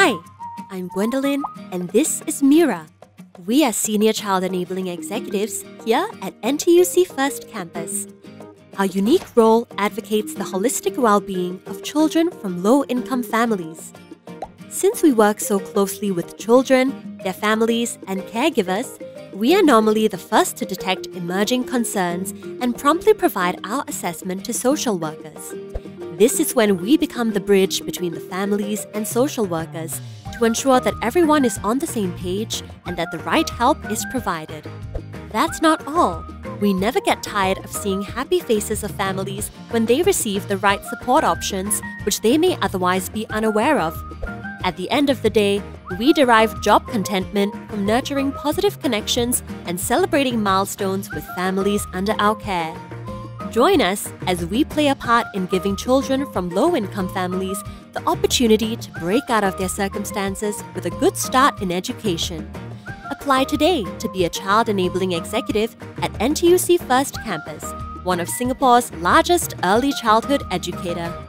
Hi, I'm Gwendolyn, and this is Mira. We are Senior Child Enabling Executives here at NTUC First Campus. Our unique role advocates the holistic well being of children from low income families. Since we work so closely with children, their families, and caregivers, we are normally the first to detect emerging concerns and promptly provide our assessment to social workers. This is when we become the bridge between the families and social workers to ensure that everyone is on the same page and that the right help is provided. That's not all. We never get tired of seeing happy faces of families when they receive the right support options, which they may otherwise be unaware of. At the end of the day, we derive job contentment from nurturing positive connections and celebrating milestones with families under our care. Join us as we play a part in giving children from low income families the opportunity to break out of their circumstances with a good start in education. Apply today to be a child enabling executive at NTUC First Campus, one of Singapore's largest early childhood educator.